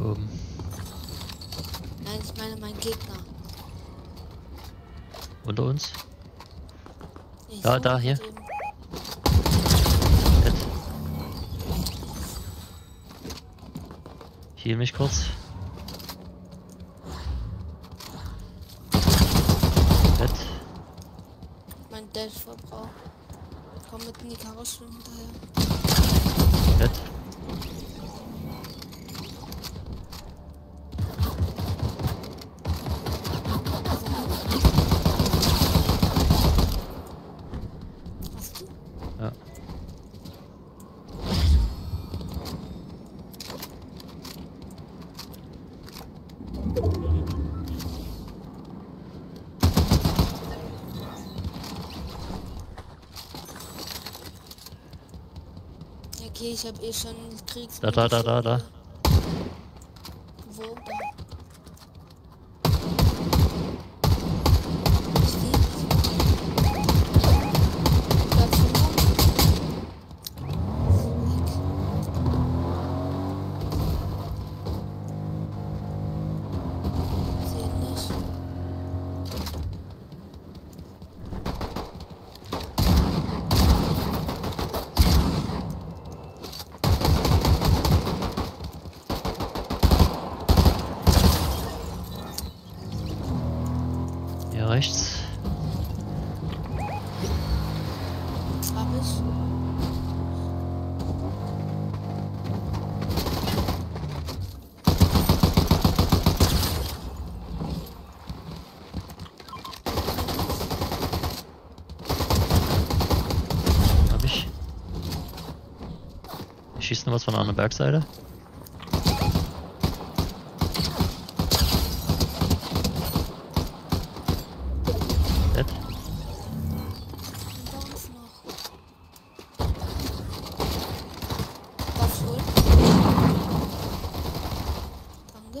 Oben. Nein, ich meine mein Gegner. Unter uns. Ich Da, da, hier. Jetzt. Heal mich kurz. Jetzt. Mein Dash-Verbrauch. Komm mit in die Karosse hinterher. Jetzt. Hast du? Ja. Okay, ich habe eh schon Kriegs. Da, da, da, da, da. Rechts. Hab ich. Hab ich. Ich schieße noch was von der anderen Bergseite. Jetzt. Hinter uns noch. Darfst du holen? Danke.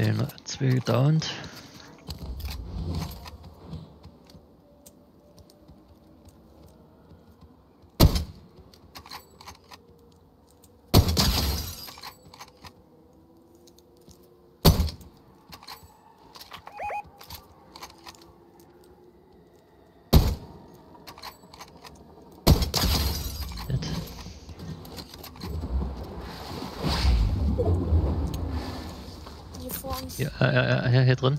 erledigt. Ich schlürfe jetzt auch los. Shockwave nicht. Zwei, zwei downed. Jetzt. Uns. Ja, äh, äh, äh, hier, hier drin.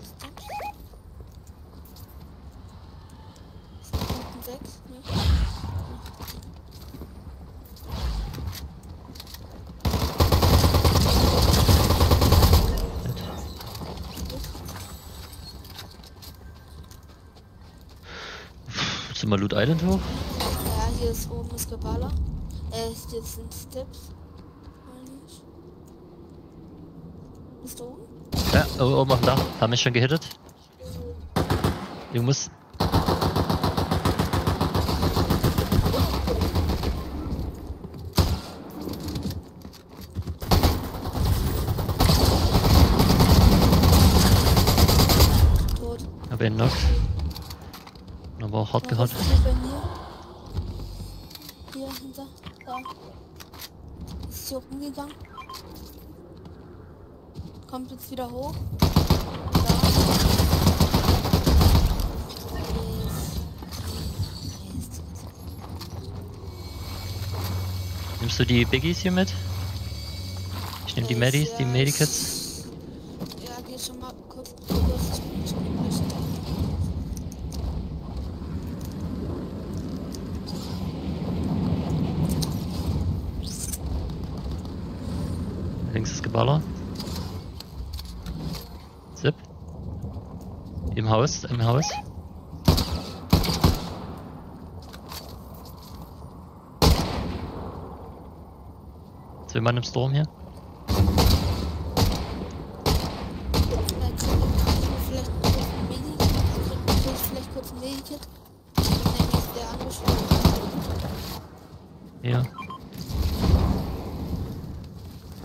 Sind wir Loot Island hoch? Ja, hier ist oben das Gebala. Äh, hier sind Steps. Meine ich. Bist du oben? Ja, oh, oben auf dem Dach. Haben mich schon gehittet. Du musst. Tot. Hab ihn noch. Aber auch hart gehauen. Hier hinter. Da. Ist hier rumgegangen. Kommt jetzt wieder hoch. Da. Nimmst du die Biggies hier mit? Ich Nimm die Medis, die Medikits. Ja, geh schon mal kurz. Links ist Geballer. Im Haus, im Haus. Zwei Mann im Storm hier. Hier.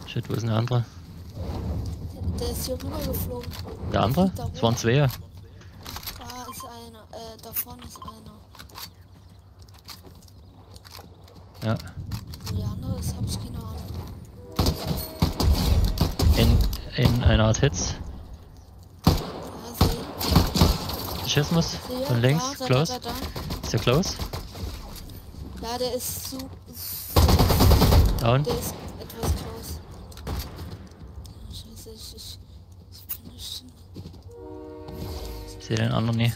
Shit, wo ist denn der andere? Der ist hier rüber geflogen. Der andere? Es waren zwei. Da ist einer. Äh, da vorne ist einer. Ja. Wo der andere ist, hab ich keine Ahnung. In, in einer Art Hits. Ja. Schismus. Sehe. Von links. Da, da, Close. Da, da, Ist der close? da. Ja, der ist zu. Down. Der ist etwas close. Scheiße, ich. Ich, ich bin nicht. Ich sehe den anderen nie.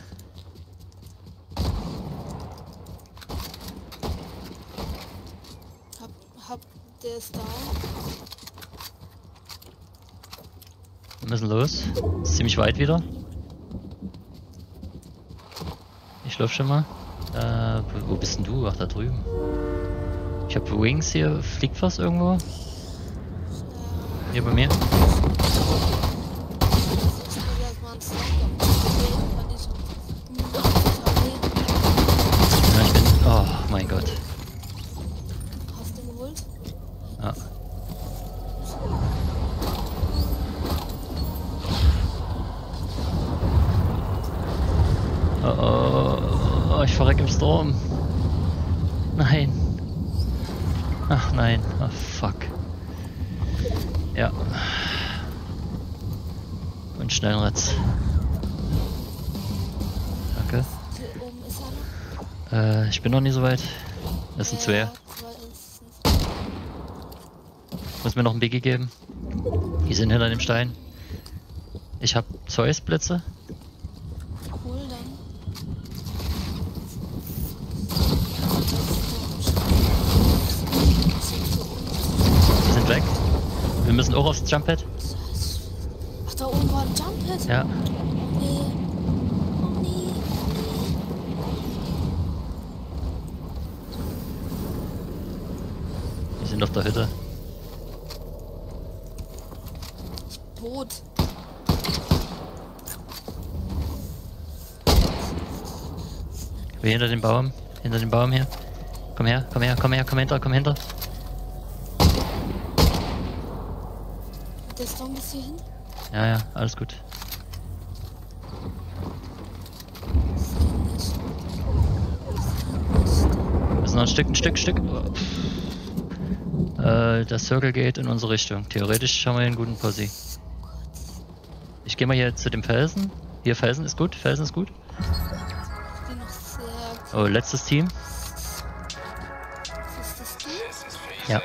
Hab. Der ist down. Wir müssen los. Ziemlich weit wieder. Ich lauf schon mal. Äh, wo- bist denn du? Ach, da drüben. Ich hab Wings hier. Fliegt was irgendwo? Hier bei mir. Ja, ich bin. Oh mein Gott. Oh, ich verreck im Sturm. Nein. Ach nein. Oh fuck. Ja. Und. Danke. Oben ist einer. Äh, ich bin noch nie so weit. Das sind zwei. Muss mir noch ein Biggie geben. Die sind hinter dem Stein. Ich hab Zeus-Blitze. 100.000 Euro aufs Jumphead. Ach, da oben war ein Jumphead? Ja. Wir sind auf der Hütte. Boot. Wie hinter dem Baum? Hinter dem Baum hier. Komm her, komm her, komm her, komm hinter, komm hinter. Der Storm bis hierhin? Ja, ja, alles gut. Wir müssen noch ein Stück, ein Stück, ein Stück. Äh, der Circle geht in unsere Richtung. Theoretisch haben wir einen guten Posse. Ich gehe mal hier zu dem Felsen. Hier, Felsen ist gut, Felsen ist gut. Oh, letztes Team. Ist das? Ja.